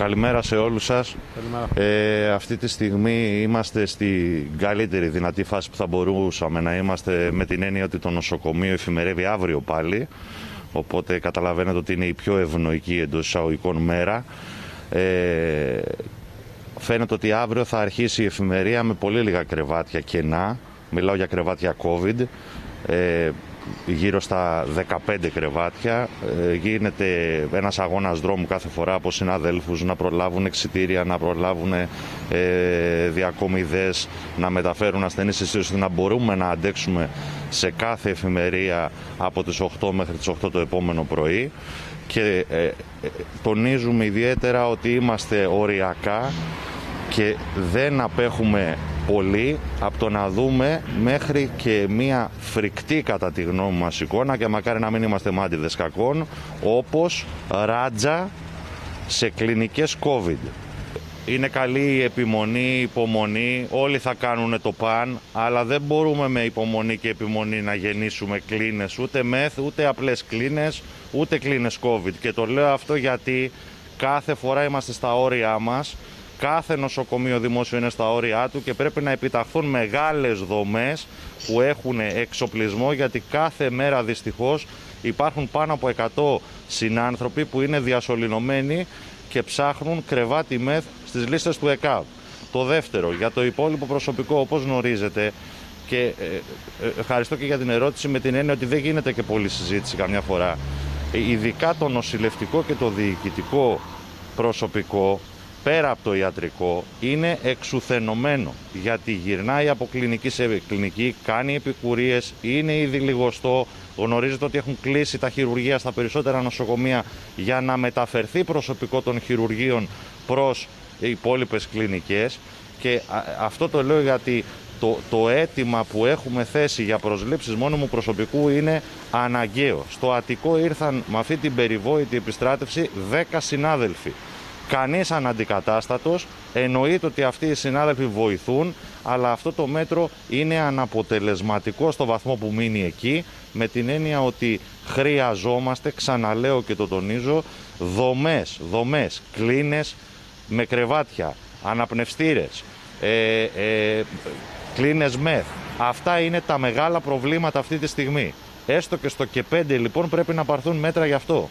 Καλημέρα σε όλους σας. Ε, αυτή τη στιγμή είμαστε στη καλύτερη δυνατή φάση που θα μπορούσαμε να είμαστε με την έννοια ότι το νοσοκομείο εφημερεύει αύριο πάλι. Οπότε καταλαβαίνετε ότι είναι η πιο ευνοϊκή εντός εισαγωγικών μέρα. Ε, φαίνεται ότι αύριο θα αρχίσει η εφημερία με πολύ λίγα κρεβάτια κενά. Μιλάω για κρεβάτια COVID. Ε, γύρω στα 15 κρεβάτια. Ε, γίνεται ένας αγώνας δρόμου κάθε φορά από συναδέλφους να προλάβουν εξιτήρια, να προλάβουν ε, διακομιδές, να μεταφέρουν ασθενείς ώστε να μπορούμε να αντέξουμε σε κάθε εφημερία από τις 8 μέχρι τις 8 το επόμενο πρωί και ε, ε, τονίζουμε ιδιαίτερα ότι είμαστε οριακά και δεν απέχουμε πολύ από το να δούμε μέχρι και μία φρικτή κατά τη γνώμη μας εικόνα και μακάρι να μην είμαστε μάντιδες κακών όπως ράτζα σε κλινικές COVID. Είναι καλή η επιμονή, η υπομονή, όλοι θα κάνουν το παν, αλλά δεν μπορούμε με υπομονή και επιμονή να γεννήσουμε κλίνες, ούτε μεθ, ούτε απλές κλίνες, ούτε κλίνες COVID. Και το λέω αυτό γιατί κάθε φορά είμαστε στα όρια μας Κάθε νοσοκομείο δημόσιο είναι στα όρια του και πρέπει να επιταχθούν μεγάλες δομές που έχουν εξοπλισμό γιατί κάθε μέρα δυστυχώς υπάρχουν πάνω από 100 συνάνθρωποι που είναι διασωληνωμένοι και ψάχνουν κρεβάτι μεθ στις λίστες του ΕΚΑΒ. Το δεύτερο, για το υπόλοιπο προσωπικό, όπως γνωρίζετε, και ε, ε, ευχαριστώ και για την ερώτηση με την έννοια ότι δεν γίνεται και πολλή συζήτηση καμιά φορά. Ε, ειδικά το νοσηλευτικό και το διοικητικό προσωπικό πέρα από το ιατρικό είναι εξουθενωμένο γιατί γυρνάει από κλινική σε κλινική, κάνει επικουρίες, είναι ήδη λιγοστό, γνωρίζετε ότι έχουν κλείσει τα χειρουργεία στα περισσότερα νοσοκομεία για να μεταφερθεί προσωπικό των χειρουργείων προς υπόλοιπες κλινικές και αυτό το λέω γιατί το, το αίτημα που έχουμε θέσει για προσλήψεις μόνιμου προσωπικού είναι αναγκαίο. Στο Αττικό ήρθαν με αυτή την περιβόητη επιστράτευση 10 συνάδελφοι κανείς αναντικατάστατος. Εννοείται ότι αυτοί οι συνάδελφοι βοηθούν, αλλά αυτό το μέτρο είναι αναποτελεσματικό στο βαθμό που μείνει εκεί, με την έννοια ότι χρειαζόμαστε, ξαναλέω και το τονίζω, δομές, δομές, κλίνες με κρεβάτια, αναπνευστήρες, ε, ε, κλίνες μεθ. Αυτά είναι τα μεγάλα προβλήματα αυτή τη στιγμή. Έστω και στο και πέντε λοιπόν πρέπει να πάρθουν μέτρα γι' αυτό.